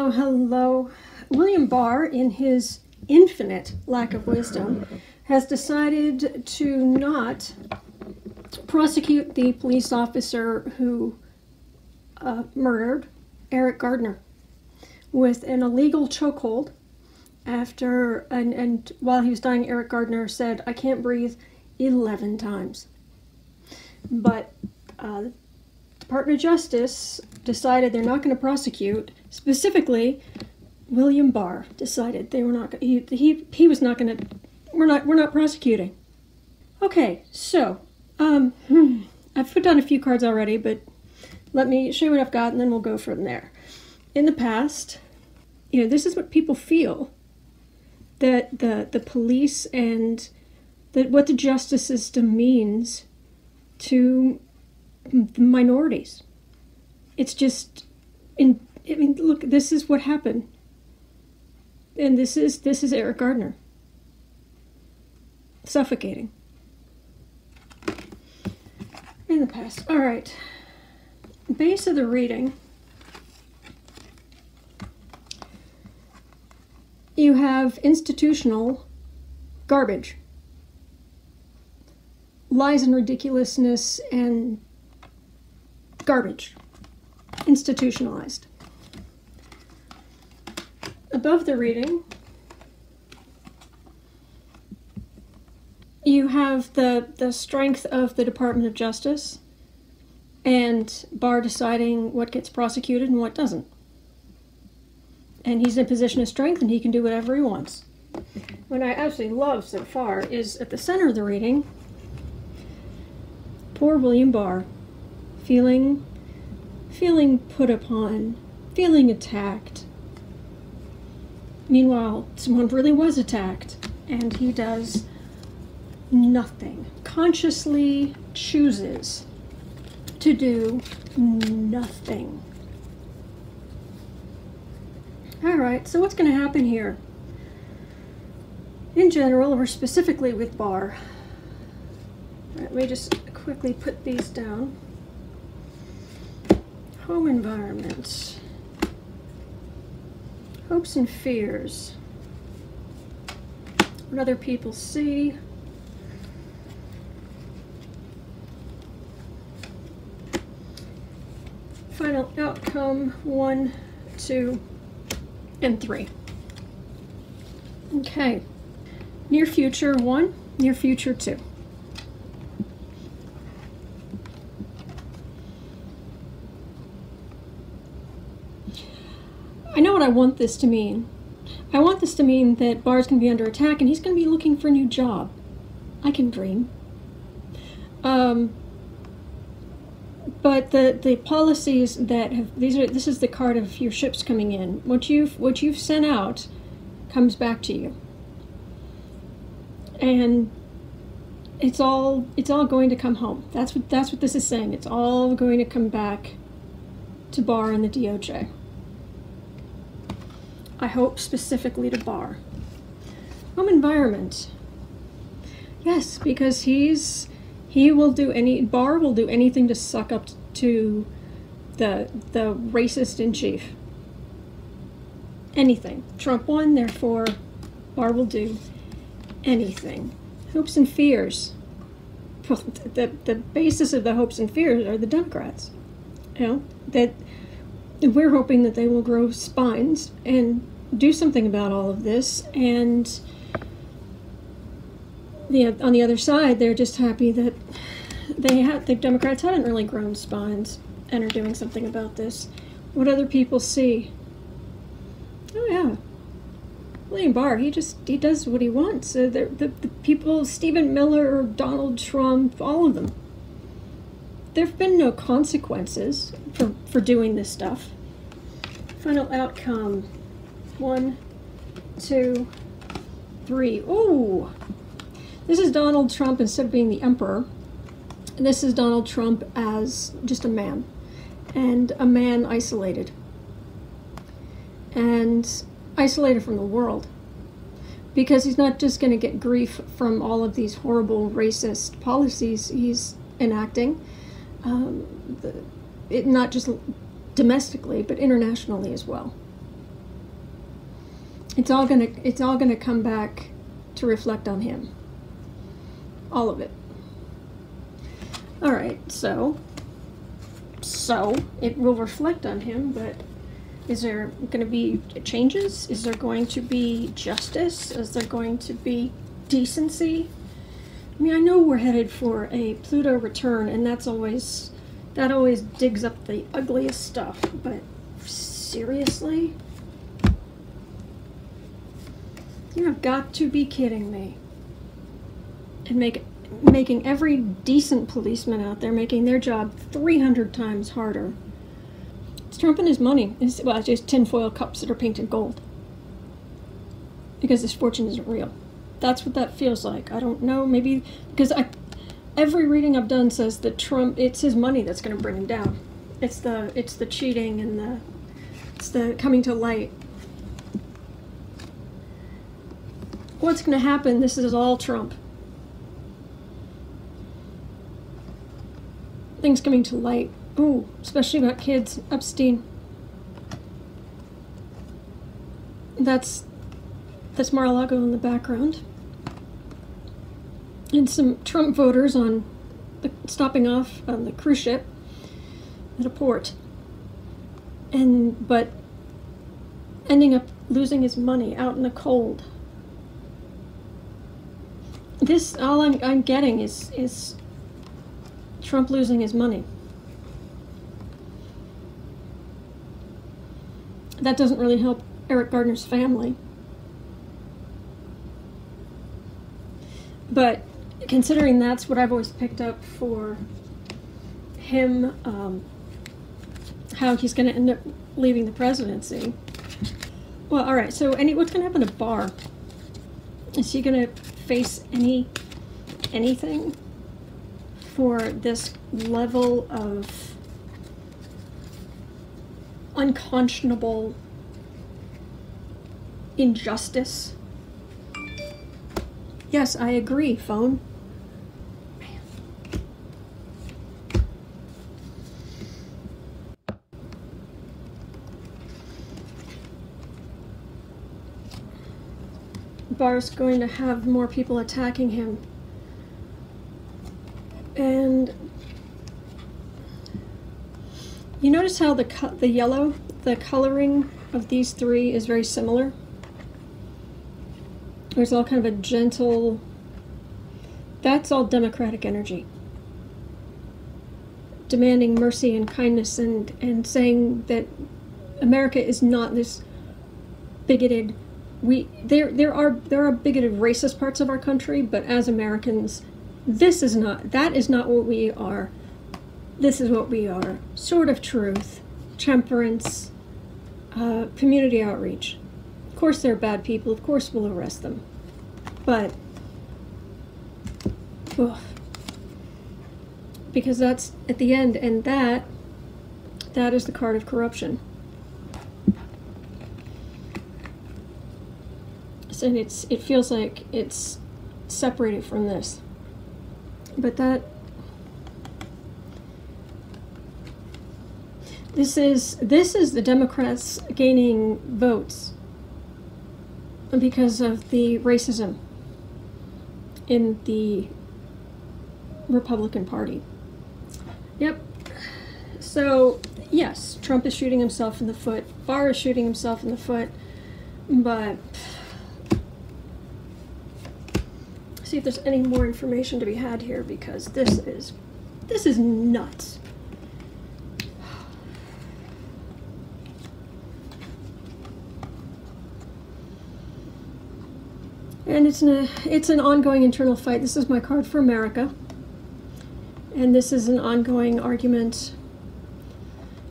Hello, hello. William Barr, in his infinite lack of wisdom, has decided to not prosecute the police officer who uh, murdered Eric Gardner with an illegal chokehold after and, and while he was dying eric gardner said i can't breathe 11 times but uh, department of justice decided they're not going to prosecute. Specifically william barr decided they were not he, he, he was not going to we're not we're not prosecuting. Okay so um hmm, i've put down a few cards already but let me show you what i've got and then we'll go from there. In the past, you know, this is what people feel that the the police and that what the justice system means to minorities. It's just in I mean look this is what happened. And this is this is Eric Gardner. Suffocating. In the past. All right. Base of the reading you have institutional garbage, lies and ridiculousness and garbage, institutionalized. Above the reading, you have the, the strength of the Department of Justice and Barr deciding what gets prosecuted and what doesn't and he's in a position of strength and he can do whatever he wants. What I absolutely love so far is at the center of the reading, poor William Barr, feeling feeling put upon, feeling attacked. Meanwhile, someone really was attacked, and he does nothing. Consciously chooses to do nothing. All right, so what's going to happen here? In general, or specifically with Barr, let me just quickly put these down. Home environment, hopes and fears, what other people see, final outcome, one, two, and three. Okay. Near future one, near future two. I know what I want this to mean. I want this to mean that Barr's going to be under attack and he's going to be looking for a new job. I can dream. Um, but the the policies that have these are this is the card of your ships coming in. What you've what you've sent out comes back to you, and it's all it's all going to come home. That's what that's what this is saying. It's all going to come back to Barr and the DOJ. I hope specifically to Barr. Home environment. Yes, because he's he will do any Barr will do anything to suck up to the the racist in chief. Anything. Trump won, therefore Barr will do anything. Hopes and fears. the the basis of the hopes and fears are the Democrats. You know that we're hoping that they will grow spines and do something about all of this and the, on the other side, they're just happy that they had the Democrats haven't really grown spines and are doing something about this. What other people see? Oh yeah, William Barr. He just he does what he wants. Uh, the, the the people, Stephen Miller, Donald Trump, all of them. There have been no consequences for for doing this stuff. Final outcome: one, two, three. Ooh. This is Donald Trump instead of being the emperor. This is Donald Trump as just a man, and a man isolated, and isolated from the world. Because he's not just going to get grief from all of these horrible racist policies he's enacting, um, the, it, not just domestically, but internationally as well. It's all gonna it's all gonna come back to reflect on him. All of it. All right, so so it will reflect on him, but is there going to be changes? Is there going to be justice? Is there going to be decency? I mean, I know we're headed for a Pluto return, and that's always that always digs up the ugliest stuff. But seriously, you have got to be kidding me! And make making every decent policeman out there making their job 300 times harder. It's Trump and his money. It's, well, it's just tinfoil cups that are painted gold. Because his fortune isn't real. That's what that feels like. I don't know. Maybe because I, every reading I've done says that Trump. It's his money that's going to bring him down. It's the it's the cheating and the it's the coming to light. What's going to happen? This is all Trump. things coming to light. Ooh, especially about kids. Epstein. That's that's Mar-a-Lago in the background. And some Trump voters on the, stopping off on the cruise ship at a port. And but ending up losing his money out in the cold. This all I'm, I'm getting is is Trump losing his money. That doesn't really help Eric Gardner's family. But considering that's what I've always picked up for him, um, how he's going to end up leaving the presidency. Well, all right. So, any what's going to happen to Barr? Is he going to face any anything? for this level of unconscionable injustice. Yes, I agree, phone. Barr's going to have more people attacking him and you notice how the the yellow, the coloring of these three is very similar. There's all kind of a gentle. That's all democratic energy. Demanding mercy and kindness and and saying that America is not this bigoted we there there are there are bigoted racist parts of our country, but as Americans, this is not, that is not what we are. This is what we are. Sword of truth, temperance, uh, community outreach. Of course, they're bad people. Of course, we'll arrest them. But, because that's at the end, and that, that is the card of corruption. And it's, it feels like it's separated from this. But that this is this is the Democrats gaining votes because of the racism in the Republican Party. Yep. So, yes, Trump is shooting himself in the foot. Barr is shooting himself in the foot. But see if there's any more information to be had here because this is this is nuts. And it's an, it's an ongoing internal fight. This is my card for America. And this is an ongoing argument.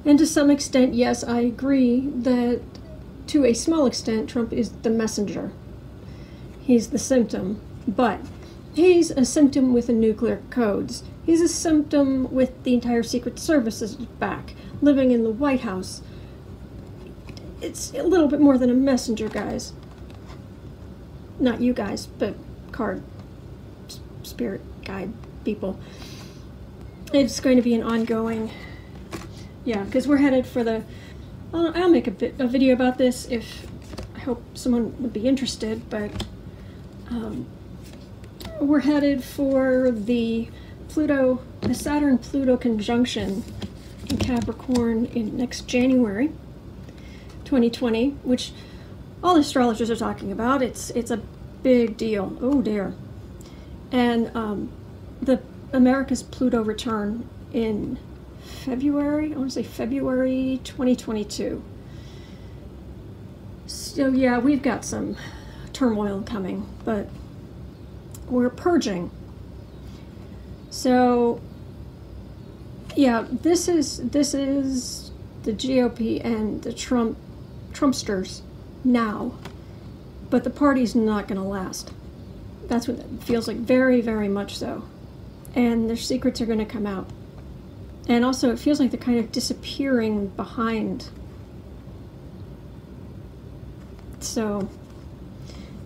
And to some extent, yes, I agree that to a small extent, Trump is the messenger. He's the symptom. But he's a symptom with the nuclear codes. He's a symptom with the entire Secret Service's back, living in the White House. It's a little bit more than a messenger, guys. Not you guys, but card spirit guide people. It's going to be an ongoing, yeah, because we're headed for the. I'll, I'll make a, a video about this if I hope someone would be interested, but um, we're headed for the Pluto, the Saturn Pluto conjunction in Capricorn in next January 2020, which all astrologers are talking about. It's it's a big deal. Oh dear. And um, the America's Pluto return in February, I want to say February 2022. So yeah, we've got some turmoil coming, but we're purging. So yeah, this is this is the GOP and the Trump Trumpsters now, but the party's not going to last. That's what it feels like, very, very much so. And their secrets are going to come out. And also, it feels like they're kind of disappearing behind. So,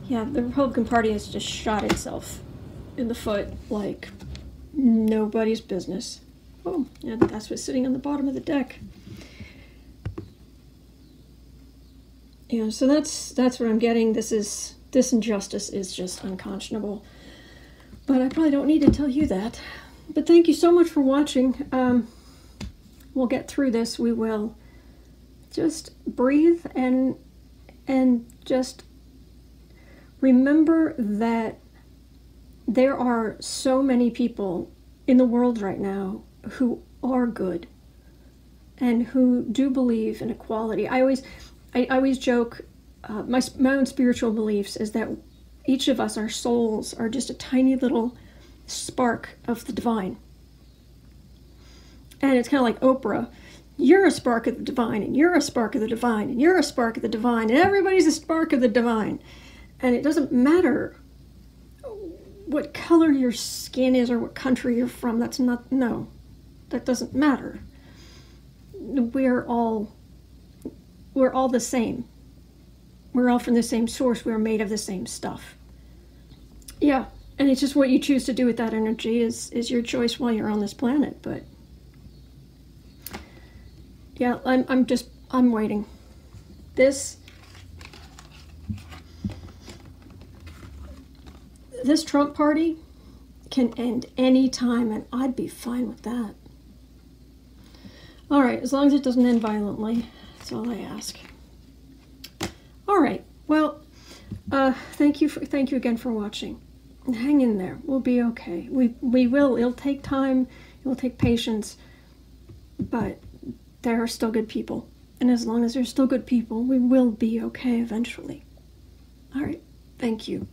yeah, the Republican Party has just shot itself in the foot like nobody's business. Oh, and that's what's sitting on the bottom of the deck. Yeah, so that's that's what I'm getting. This is this injustice is just unconscionable. But I probably don't need to tell you that. But thank you so much for watching. Um, we'll get through this. We will just breathe and and just remember that there are so many people in the world right now who are good and who do believe in equality. I always I, I always joke, uh, my, my own spiritual beliefs is that each of us, our souls, are just a tiny little spark of the divine. And it's kind of like Oprah. You're a spark of the divine, and you're a spark of the divine, and you're a spark of the divine, and everybody's a spark of the divine. And it doesn't matter what color your skin is or what country you're from. That's not, no, that doesn't matter. We're all we're all the same. We're all from the same source. We're made of the same stuff. Yeah, and it's just what you choose to do with that energy is is your choice while you're on this planet. But yeah, I'm I'm just I'm waiting. This this Trump party can end any time, and I'd be fine with that. All right, as long as it doesn't end violently. That's all I ask. All right. Well, uh, thank you for thank you again for watching. Hang in there. We'll be okay. We we will. It'll take time. It'll take patience. But there are still good people. And as long as there's still good people, we will be okay eventually. All right. Thank you.